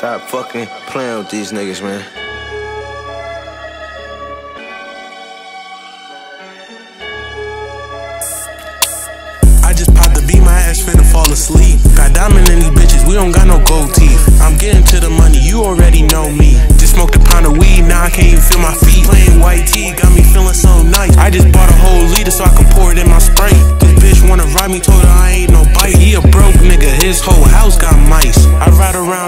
Stop fucking playing with these niggas, man. I just popped the beat, my ass finna fall asleep. Got diamond in these bitches, we don't got no gold teeth. I'm getting to the money, you already know me. Just smoked a pound of weed, now I can't even feel my feet. Plain white tee, got me feeling so nice. I just bought a whole liter so I can pour it in my Sprite. This bitch wanna ride me, told her I ain't no bite. He a broke nigga, his whole house got mice.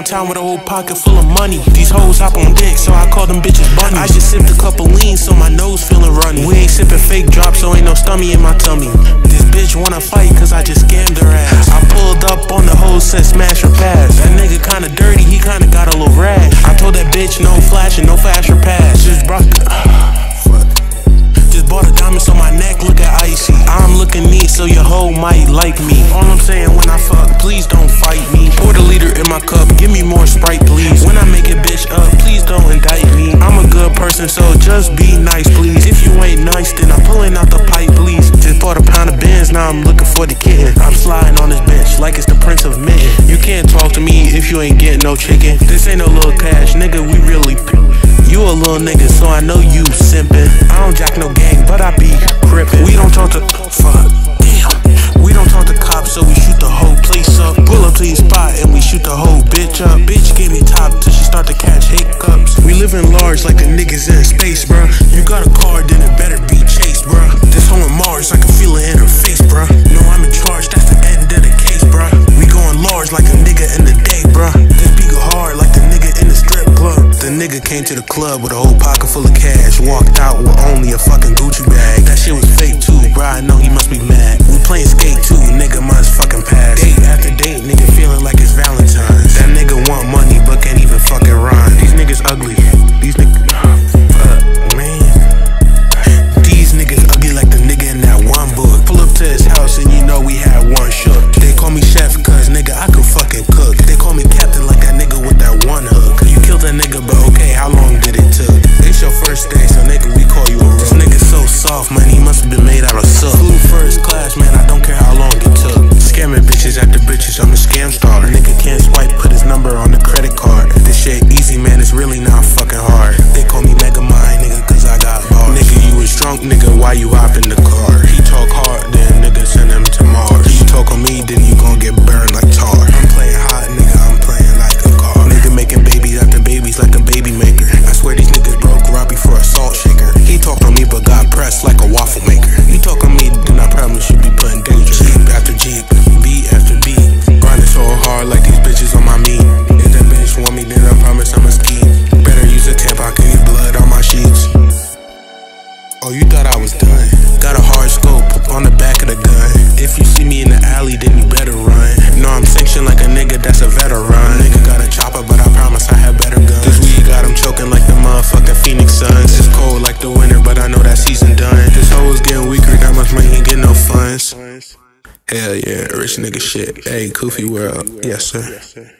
I ride around town with a whole pocket full of money. These hoes hop on dick, so I call them bitches bunnies. I just sipped a couple lean, so my nose feeling runny. We ain't sipping fake drops, so ain't no stummy in my tummy. This bitch wanna fight, cause I just scammed her ass. I pulled up on the hoe, said smash her pass. That nigga kinda dirty, he kinda got a little rash. I told that bitch no flashing, no flash or pass. Just brought the. Just bought a diamonds on my neck, look at icy. I'm looking neat, so your hoe might like me. All I'm saying I'm looking for the kitten. I'm sliding on this bench like it's the Prince of Men. You can't talk to me if you ain't getting no chicken. This ain't no little cash, nigga, we really. You a little nigga, so I know you simpin'. I don't jack no gang, but I be crippin'. We don't talk to fuck. Damn. We don't talk to cops, so we shoot the whole place up. Pull up to your spot and we shoot the whole bitch up. Bitch gave me top till she start to catch hiccups. We living large like the niggas in space, bruh. You got a car, nigga came to the club with a whole pocket full of cash. Walked out with only a fucking Gucci bag. That shit was man, he must have been made out of silk. Flew first class, man, I don't care how long it took. Scamming bitches after bitches, I'm a scam star. Oh, you thought I was done? Got a hard scope on the back of the gun. If you see me in the alley, then you better run. No, I'm sanctioned like a nigga that's a veteran. Nigga got a chopper, but I promise I have better guns. This weed got him choking like the motherfucking Phoenix Suns. It's cold like the winter, but I know that season done. This hoe is getting weaker, that much money ain't get no funds. Hell yeah, rich nigga shit. Hey, Koofy World. Yes, sir.